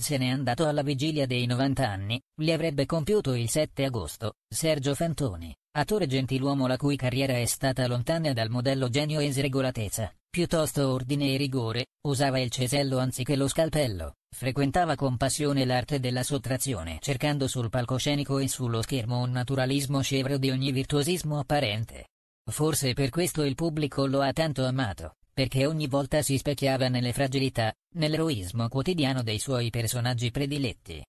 se n'è andato alla vigilia dei 90 anni, li avrebbe compiuto il 7 agosto, Sergio Fantoni, attore gentiluomo la cui carriera è stata lontana dal modello genio e sregolatezza, piuttosto ordine e rigore, usava il cesello anziché lo scalpello, frequentava con passione l'arte della sottrazione cercando sul palcoscenico e sullo schermo un naturalismo scevro di ogni virtuosismo apparente. Forse per questo il pubblico lo ha tanto amato perché ogni volta si specchiava nelle fragilità, nell'eroismo quotidiano dei suoi personaggi prediletti.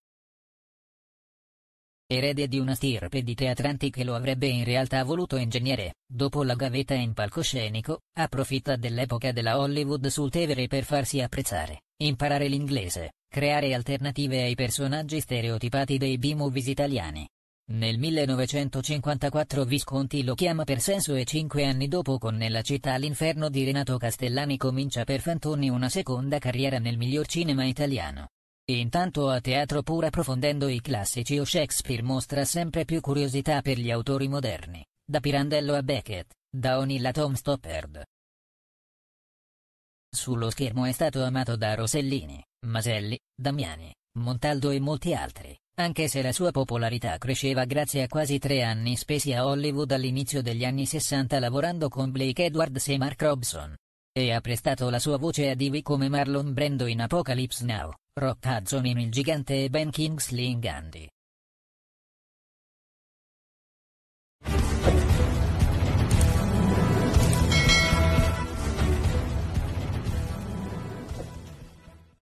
Erede di una stirpe di teatranti che lo avrebbe in realtà voluto ingegnere, dopo la gavetta in palcoscenico, approfitta dell'epoca della Hollywood sul Tevere per farsi apprezzare, imparare l'inglese, creare alternative ai personaggi stereotipati dei B-movies italiani, nel 1954 Visconti lo chiama per senso e cinque anni dopo con Nella città all'inferno di Renato Castellani comincia per Fantoni una seconda carriera nel miglior cinema italiano. Intanto a teatro pur approfondendo i classici o Shakespeare mostra sempre più curiosità per gli autori moderni, da Pirandello a Beckett, da O'Neill a Tom Stoppard. Sullo schermo è stato amato da Rossellini, Maselli, Damiani, Montaldo e molti altri anche se la sua popolarità cresceva grazie a quasi tre anni spesi a Hollywood all'inizio degli anni 60 lavorando con Blake Edwards e Mark Robson. E ha prestato la sua voce a divi come Marlon Brando in Apocalypse Now, Rock Hudson in Il Gigante e Ben Kingsley in Gandhi.